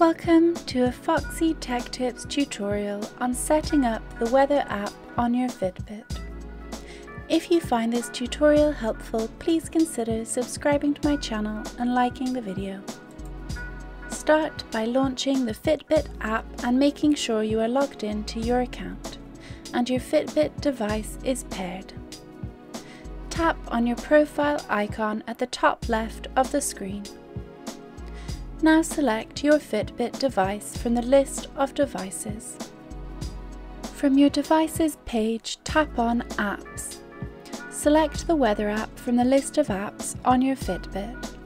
Welcome to a Foxy Tech Tips tutorial on setting up the weather app on your Fitbit. If you find this tutorial helpful, please consider subscribing to my channel and liking the video. Start by launching the Fitbit app and making sure you are logged in to your account and your Fitbit device is paired. Tap on your profile icon at the top left of the screen now select your Fitbit device from the list of devices. From your Devices page, tap on Apps. Select the Weather app from the list of apps on your Fitbit.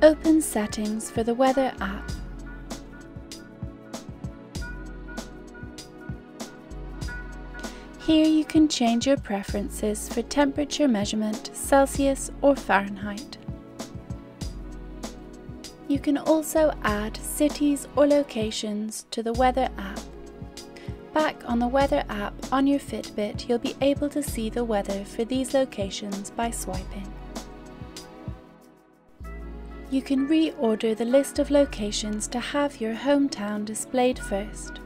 Open Settings for the Weather app. Here you can change your preferences for temperature measurement, Celsius or Fahrenheit. You can also add cities or locations to the Weather app. Back on the Weather app on your Fitbit, you'll be able to see the weather for these locations by swiping. You can reorder the list of locations to have your hometown displayed first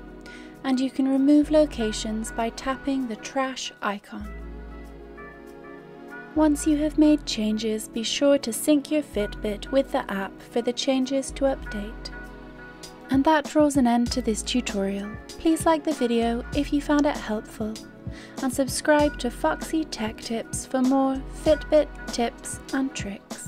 and you can remove locations by tapping the trash icon. Once you have made changes, be sure to sync your Fitbit with the app for the changes to update. And that draws an end to this tutorial. Please like the video if you found it helpful and subscribe to Foxy Tech Tips for more Fitbit tips and tricks.